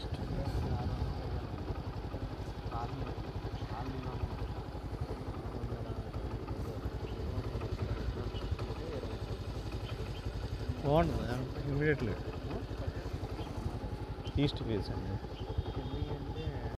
east immediately east face అండి